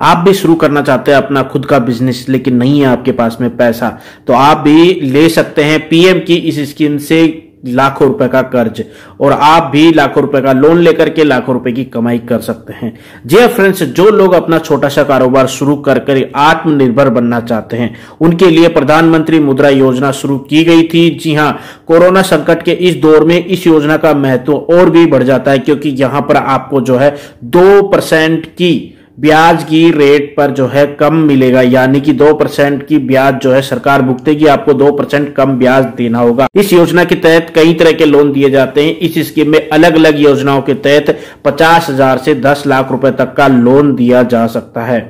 आप भी शुरू करना चाहते हैं अपना खुद का बिज़नेस लेकिन नहीं है आपके पास में पैसा तो आप भी ले सकते हैं पीएम की इस स्कीम से लाखों रुपए का कर्ज, और आप भी लाखों रुपए का लोन लेकर के लाखों रुपए की कमाई कर सकते हैं। जी फ्रेंड्स जो लोग अपना छोटा सा कारोबार शुरू कर कर आत्मनिर्भर बनना चाहते हैं, उनके लिए प्रधानमंत्री मुद्रा योजना शुरू की गई थी। जी हाँ कोरोना संकट के इस दौर में इस योजना का महत्व और भी बढ़ जाता है, क्योंकि यहाँ पर आपको जो है दो परसेंट की ब्याज की रेट पर जो है कम मिलेगा, यानी कि दो परसेंट की ब्याज जो है सरकार भुगतेगी, आपको दो परसेंट कम ब्याज देना होगा। इस योजना के तहत कई तरह के लोन दिए जाते हैं। इस स्कीम में अलग अलग योजनाओं के तहत पचास हज़ार से दस लाख रुपए तक का लोन दिया जा सकता है।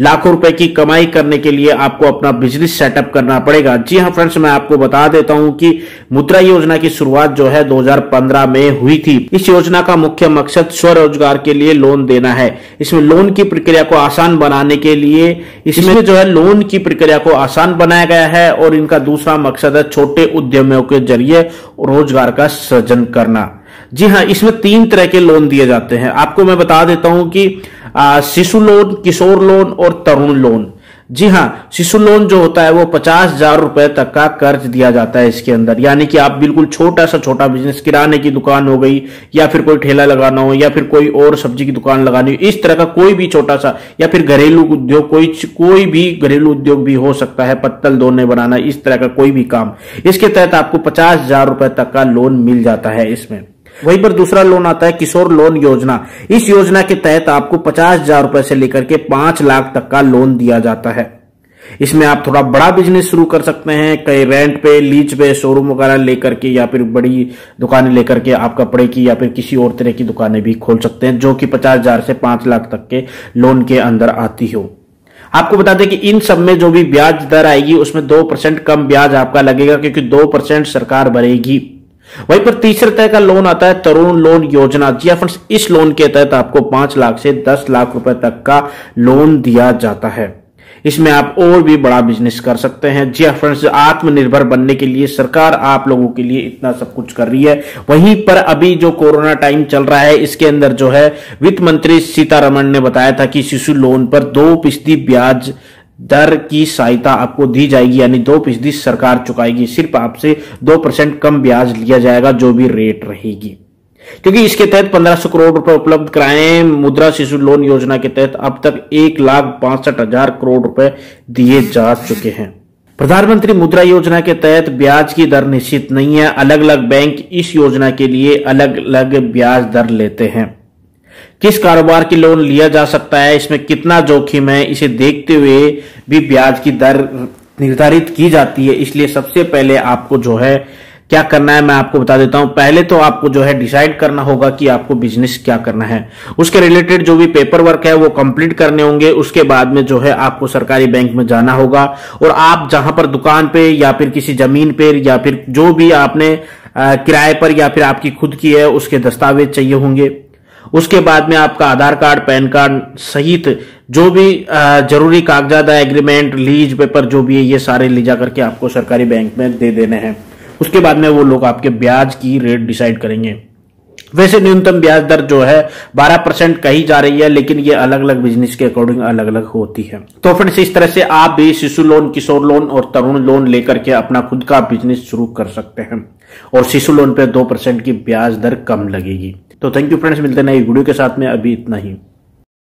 लाखों रुपए की कमाई करने के लिए आपको अपना बिज़नेस सेटअप करना पड़ेगा। जी हाँ फ्रेंड्स मैं आपको बता देता हूँ कि मुद्रा योजना की शुरुआत जो है 2015 में हुई थी। इस योजना का मुख्य मकसद स्वरोजगार के लिए लोन देना है। इसमें लोन की प्रक्रिया को आसान बनाने के लिए इसमें जो है लोन की प्रक्रिया को आसान बनाया गया है और इनका दूसरा मकसद है छोटे उद्यमियों के ज़रिए रोज़गार का सृजन करना। जी हाँ इसमें तीन तरह के लोन दिए जाते हैं। आपको मैं बता देता हूँ कि शिशु लोन, किशोर लोन और तरुण लोन। जी हाँ शिशु लोन जो होता है वो पचास हज़ार रुपए तक का कर्ज दिया जाता है इसके अंदर। यानी कि आप बिल्कुल छोटा सा छोटा बिज़नेस किराने की दुकान हो गई, या फिर कोई ठेला लगाना हो, या फिर कोई और सब्ज़ी की दुकान लगानी हो, इस तरह का कोई भी छोटा सा, या फिर घरेलू उद्योग, कोई कोई भी घरेलू उद्योग भी हो सकता है, पत्तल, दोने बनाना, इस तरह का कोई भी काम। इसके तहत आपको पचास हज़ार रुपए तक का लोन मिल जाता है इसमें। वहीं पर दूसरा लोन आता है, किशोर लोन योजना। इस योजना के तहत आपको पचास हज़ार रुपए से लेकर के पाँच लाख तक का लोन दिया जाता है। इसमें आप थोड़ा बड़ा बिज़नेस शुरू कर सकते हैं कई रेंट पे लीज पे शोरूम वगैरह लेकर के या फिर बड़ी दुकानें लेकर के आप कपड़े की या फिर किसी और तरह की दुकानें भी खोल सकते हैं, जो कि पचास हज़ार से पाँच लाख तक के लोन के अंदर आती हो। आपको बता दें कि इन सब में जो भी ब्याज दर आएगी, उसमें दो परसेंट कम ब्याज आपका लगेगा, क्योंकि दो परसेंट सरकार भरेगी। वहीं पर तीसरे तरह का लोन आता है तरुण लोन योजना। जी हाँ फ्रेंड्स इस लोन के तहत आपको पाँच लाख से दस लाख रुपए तक का लोन दिया जाता है। इसमें आप और भी बड़ा बिज़नेस कर सकते हैं। जी हाँ फ्रेंड्स आत्मनिर्भर बनने के लिए सरकार आप लोगों के लिए इतना सब कुछ कर रही है। वहीं पर अभी जो कोरोना टाइम चल रहा है, इसके अंदर जो है वित्त मंत्री सीतारमण ने बताया था कि शिशु लोन पर दो फ़ीसदी ब्याज दर की सहायता आपको दी जाएगी, यानी दो फ़ीसदी सरकार चुकाएगी। सिर्फ़ आपसे दो परसेंट कम ब्याज लिया जाएगा, जो भी रेट रहेगी। क्योंकि इसके तहत पंद्रह सौ करोड़ रुपए उपलब्ध कराए मुद्रा शिशु लोन योजना के तहत अब तक एक लाख बासठ हज़ार करोड़ रुपए दिए जा चुके हैं। प्रधानमंत्री मुद्रा योजना के तहत ब्याज की दर निश्चित नहीं है। अलग अलग बैंक इस योजना के लिए अलग अलग ब्याज दर लेते हैं। किस कारोबार की लोन लिया जा सकता है, इसमें कितना जोखिम है, इसे देखते हुए भी ब्याज की दर निर्धारित की जाती है। इसलिए सबसे पहले आपको जो है, क्या करना है मैं आपको बता देता हूँ। पहले तो आपको जो है डिसाइड करना होगा कि आपको बिज़नेस क्या करना है। उसके रिलेटेड जो भी पेपर वर्क है वो कंप्लीट करने होंगे। उसके बाद में जो है आपको सरकारी बैंक में जाना होगा। और आप जहाँ पर दुकान पे या फिर किसी ज़मीन पे या फिर जो भी आपने किराए पर या फिर आपकी खुद की है, उसके दस्तावेज़ चाहिए होंगे। उसके बाद में आपका आधार कार्ड, पैन कार्ड सहित जो भी ज़रूरी कागजात, एग्रीमेंट, लीज, पेपर, जो भी है, ये सारे ले जा करके आपको सरकारी बैंक में दे देने हैं। उसके बाद में वो लोग आपके ब्याज की रेट डिसाइड करेंगे। वैसे न्यूनतम ब्याज दर जो है 12 परसेंट कही जा रही है, लेकिन ये अलग अलग बिज़नेस के अकॉर्डिंग अलग अलग होती है। तो फ्रेंड्स इस तरह से आप भी शिशु लोन किशोर लोन और तरुण लोन लेकर के अपना खुद का बिज़नेस शुरू कर सकते हैं। और शिशु लोन पे दो परसेंट की ब्याज दर कम लगेगी। तो थैंक यू फ्रेंड्स मिलते हैं नई वीडियो के साथ में। अभी इतना ही।